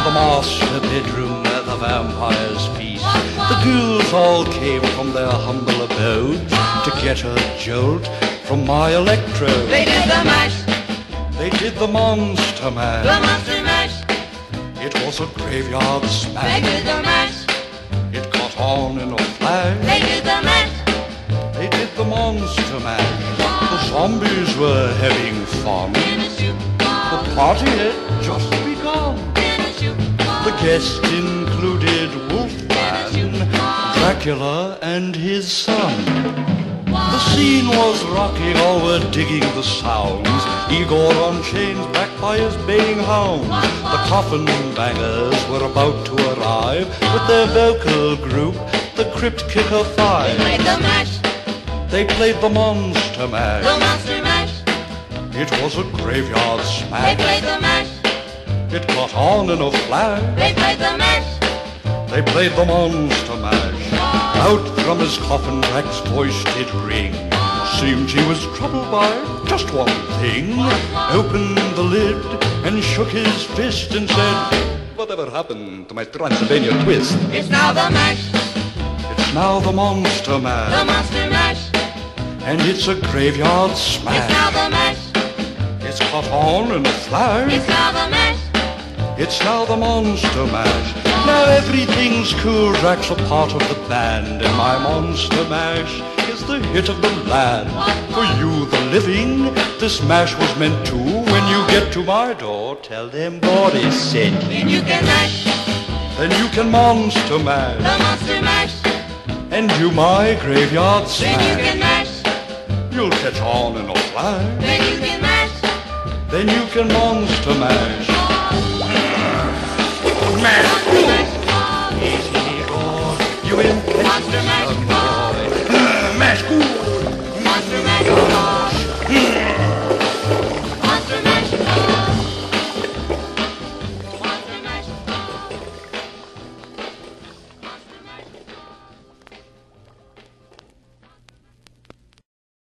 to the master bedroom where the vampires feast. The ghouls all came from their humble abodes to get a jolt from my electrode. They did the mash, They did the monster the monster mash. It was a graveyard smash. They did the mash, It caught on in a flash. they did the mash. They did the monster mash. The zombies were having fun. In a shoe, The party had just begun. Guests included Wolfman, Dracula, and his son. The scene was rocking, all were digging the sounds. Igor on chains, backed by his baying hounds. The coffin bangers were about to arrive with their vocal group, the Crypt Kicker Five. They played the mash, They played the Monster the Mash. monster mash. It was a graveyard smash. They played the mash, It caught on in a flash. they played the mash. They played the monster mash. Out from his coffin, Drac's voice did ring. Seemed he was troubled by just one thing. Opened the lid and shook his fist and said, Whatever happened to my Transylvania twist? It's now the mash, It's now the monster mash. the monster mash. And it's a graveyard smash. It's now the mash, It's caught on in a flash. it's now the mash. It's now the monster mash. Now everything's cool. Drac's a part of the band, and my monster mash is the hit of the land. For you, the living, this mash was meant to. When you get to my door, tell them Boris sent you. Then you can mash, Then you can monster mash, the monster mash. and you my graveyard Then you can mash. You'll catch on in a flash. then you can mash. Then you can monster mash. Oh.